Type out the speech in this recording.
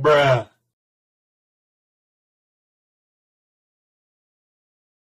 bruh.